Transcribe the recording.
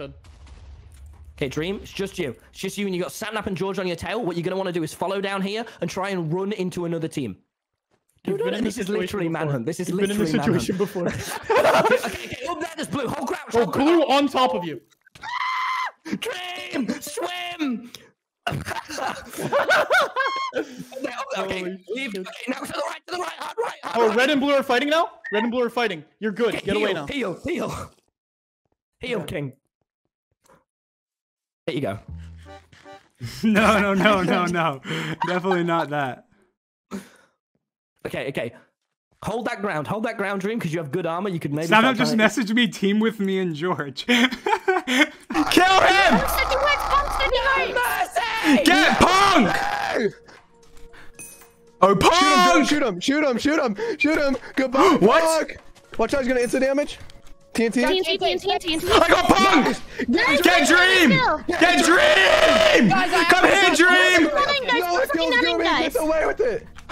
Done. Okay, Dream, it's just you. It's just you, and you got Sapnap and George on your tail. What you're gonna want to do is follow down here and try and run into another team. You've been in this this is literally before. manhunt. This is You've been in this situation before. okay, okay, up there, there's blue. Hold crouch. Oh, Hold crouch. blue on top of you. Dream, swim. okay, leave. Okay, now to the right, to the right, hard right, hard Oh, right. red and blue are fighting now? Red and blue are fighting. You're good. Get away heal, now. Heal, heal, heal, King. There you go. no, no, no, no, no. Definitely not that. Okay, okay. Hold that ground. Hold that ground, Dream, because you have good armor. You could maybe. Stand start up, just trying- message me team with me and George. Kill him! City Heights, Punk City Heights! Mercy! Get punk! Oh, punk! Shoot him, shoot him, shoot him, shoot him. Goodbye. What? Fuck. Watch out, he's gonna instant damage. TNT. TNT, TNT, TNT. I got punk! Get Dream! Get Dream! Come here, Dream! Running, guys, No, we're let's go, fucking let's go, running, man. guys. Get away with it.